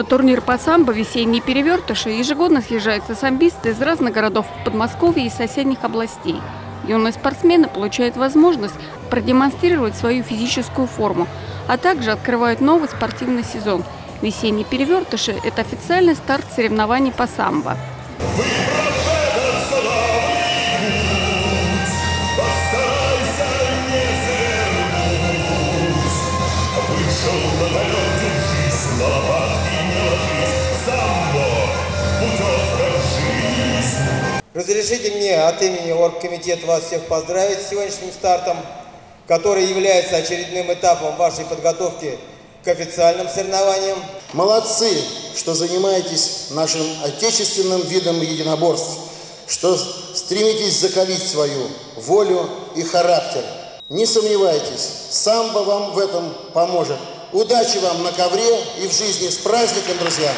На турнир по самбо «Весенние перевертыши» ежегодно съезжаются самбисты из разных городов Подмосковья и соседних областей. Юные спортсмены получают возможность продемонстрировать свою физическую форму, а также открывают новый спортивный сезон. «Весенние перевертыши» – это официальный старт соревнований по самбо. Разрешите мне от имени оргкомитета вас всех поздравить с сегодняшним стартом, который является очередным этапом вашей подготовки к официальным соревнованиям. Молодцы, что занимаетесь нашим отечественным видом единоборств, что стремитесь закалить свою волю и характер. Не сомневайтесь, самбо вам в этом поможет. Удачи вам на ковре и в жизни. С праздником, друзья!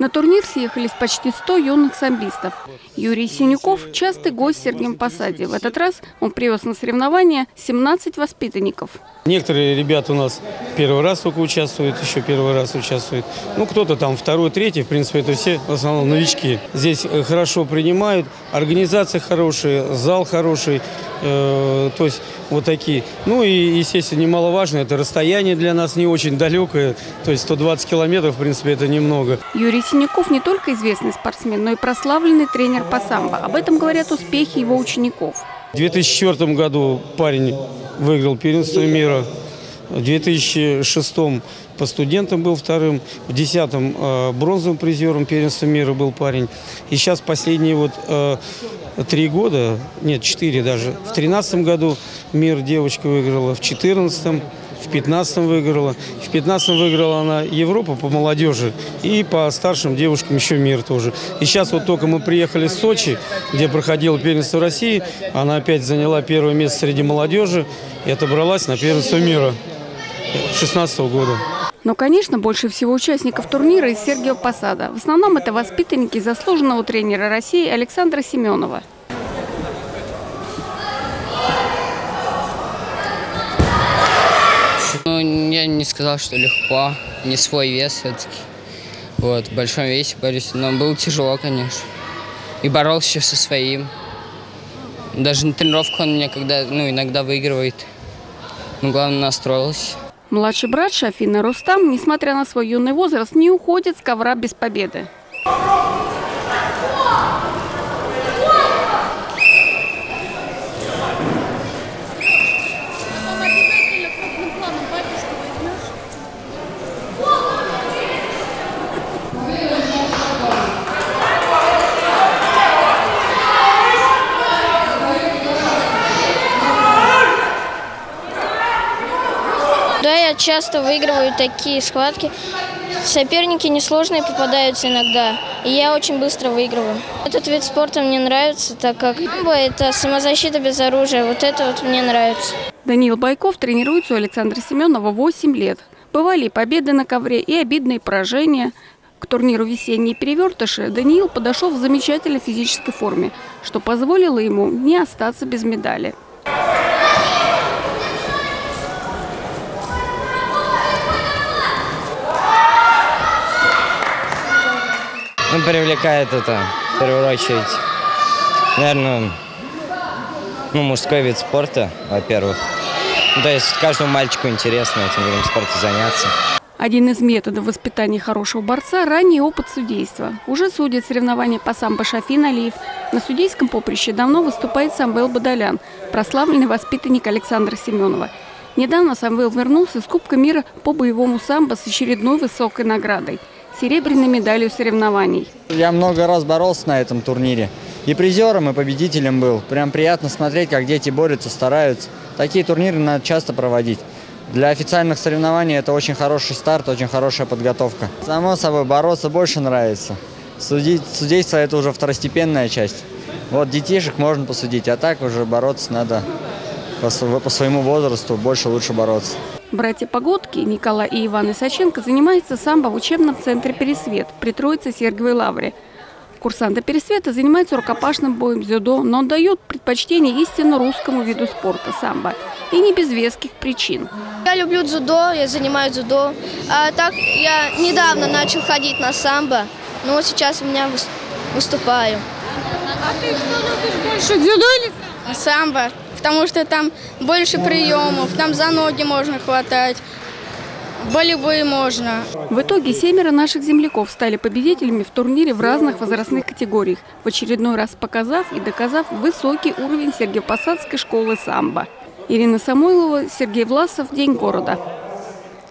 На турнир съехались почти 100 юных самбистов. Юрий Синюков – частый гость в Сергием Посаде. В этот раз он привез на соревнования 17 воспитанников. Некоторые ребята у нас первый раз только участвуют, еще первый раз участвуют. Ну, кто-то там второй, третий, в принципе, это все в основном новички. Здесь э, хорошо принимают, организация хорошая, зал хороший, э, то есть вот такие. Ну и, естественно, немаловажно, это расстояние для нас не очень далекое, то есть 120 километров, в принципе, это немного. Юрий Синяков не только известный спортсмен, но и прославленный тренер по самбо. Об этом говорят успехи его учеников. В 2004 году парень выиграл первенство мира. В 2006 по студентам был вторым. В 2010 э, бронзовым призером первенства мира был парень. И сейчас последние вот э, три года, нет, четыре даже. В 2013 году мир девочка выиграла, в 2014 в 15 выиграла. В 15 выиграла она Европу по молодежи и по старшим девушкам еще мир тоже. И сейчас вот только мы приехали в Сочи, где проходило первенство России, она опять заняла первое место среди молодежи и отобралась на первенство мира 16 года. Но, конечно, больше всего участников турнира из Сергиева Посада. В основном это воспитанники заслуженного тренера России Александра Семенова. Ну, я не сказал, что легко, не свой вес все-таки. Вот, в большом весе борюсь, но было тяжело, конечно. И боролся еще со своим. Даже на тренировках он меня когда, ну, иногда выигрывает. Но главное, настроился. Младший брат Шафина Рустам, несмотря на свой юный возраст, не уходит с ковра без победы. Да, я часто выигрываю такие схватки. Соперники несложные попадаются иногда, и я очень быстро выигрываю. Этот вид спорта мне нравится, так как это самозащита без оружия. Вот это вот мне нравится. Даниил Байков тренируется у Александра Семенова 8 лет. Бывали и победы на ковре, и обидные поражения. К турниру «Весенние перевертыши» Даниил подошел в замечательной физической форме, что позволило ему не остаться без медали. Ну, привлекает это, в первую очередь, наверное, ну, мужской вид спорта, во-первых. Ну, то есть каждому мальчику интересно этим видом спорта заняться. Один из методов воспитания хорошего борца – ранний опыт судейства. Уже судит соревнования по самбо Шафин Алиев. На судейском поприще давно выступает Самвел Бадалян, прославленный воспитанник Александра Семенова. Недавно Самвел вернулся с Кубка мира по боевому самбо с очередной высокой наградой – серебряной медалью соревнований. Я много раз боролся на этом турнире. И призером, и победителем был. Прям приятно смотреть, как дети борются, стараются. Такие турниры надо часто проводить. Для официальных соревнований это очень хороший старт, очень хорошая подготовка. Само собой, бороться больше нравится. Судить, судейство – это уже второстепенная часть. Вот детишек можно посудить, а так уже бороться надо по, по своему возрасту, больше лучше бороться. Братья Погодки, Николай и Иван Исаченко занимаются самбо в учебном центре «Пересвет» при Троице Сергиевой Лавре. Курсанты Пересвета занимаются рукопашным боем дзюдо, но отдают предпочтение истинно русскому виду спорта – самбо. И не без веских причин. Я люблю дзюдо, я занимаюсь дзюдо. А так я недавно начал ходить на самбо, но сейчас у меня выступаю. А ты что любишь больше, дзюдо или самбо? Самбо, потому что там больше приемов, там за ноги можно хватать. Болевые можно. В итоге семеро наших земляков стали победителями в турнире в разных возрастных категориях, в очередной раз показав и доказав высокий уровень Сергеево-Посадской школы самбо. Ирина Самойлова, Сергей Власов, День города.